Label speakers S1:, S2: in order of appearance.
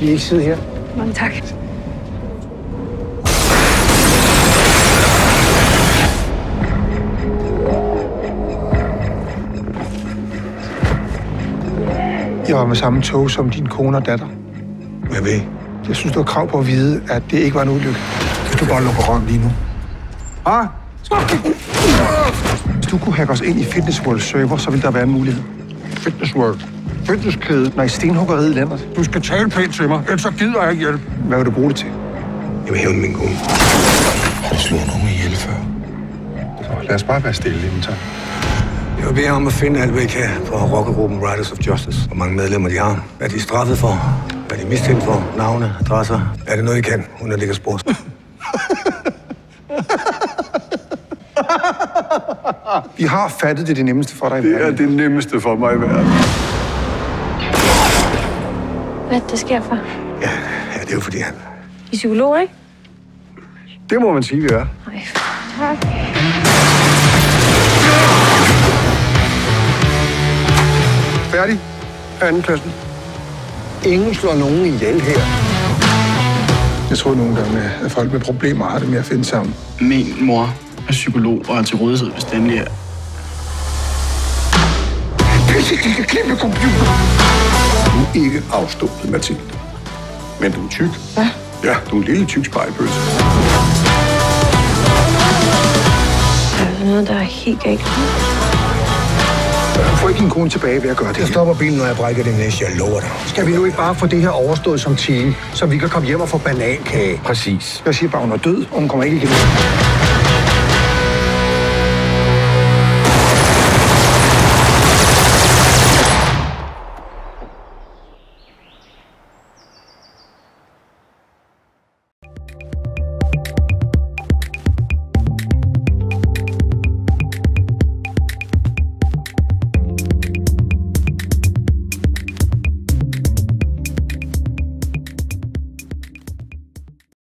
S1: Vi ikke sidde her.
S2: Mange tak.
S1: Jeg var med samme tog som din kone og datter.
S3: Hvad ved?
S1: Jeg synes, du har krav på at vide, at det ikke var en ulykke.
S3: Hvis du bare lukker røven lige nu.
S1: Ah! Hvis du kunne hacke os ind i Fitness World server, så ville der være en mulighed.
S3: Fitness World. Fitnesskæde.
S1: Når i stenhuggeriet Lennart,
S3: Du skal tale pænt til mig, ellers så gider jeg ikke hjælpe.
S1: hvad vil du bruge det til?
S3: Jeg vil hævne min kone. Har du slået nogen ihjel før? Så lad os bare være stille, inden tak. Jeg vil bede om at finde alt, hvad I kan for rockergruppen Riders of Justice. Hvor mange medlemmer de har. Hvad de er straffet for. Hvad de er mistænkt for. Navne, adresser. Er det noget, I kan, uden at ligge spor?
S1: Vi har fattet det er det nemmeste for dig i verden.
S3: det nemmeste for mig i verden.
S2: Hvad det sker for?
S3: Ja, ja, det er jo fordi, han...
S2: I er psykolog, ikke?
S3: Det må man sige, vi er.
S2: Nej, tak.
S3: Færdig. Anden klassen. Ingen slår nogen ihjel her.
S1: Jeg tror nogle gange, at folk med problemer har det med at finde sammen.
S4: Min mor er psykolog og er til rådighed, hvis endelig er.
S3: Pisse, de kan klippe computer. Du er ikke afstumpet, Mathilde. Men du er tyk. Hvad? Ja, du er en lille tyk spejlpølse.
S2: Der er noget, der er helt galt.
S1: Du får ikke din kone tilbage ved at gøre det.
S3: Jeg stopper bilen, når jeg brækker din næse. Jeg lover dig.
S5: Skal vi nu ikke bare få det her overstået som team, så vi kan komme hjem og få banankage?
S3: Præcis.
S1: Jeg siger bare, hun er død, og hun kommer ikke igen.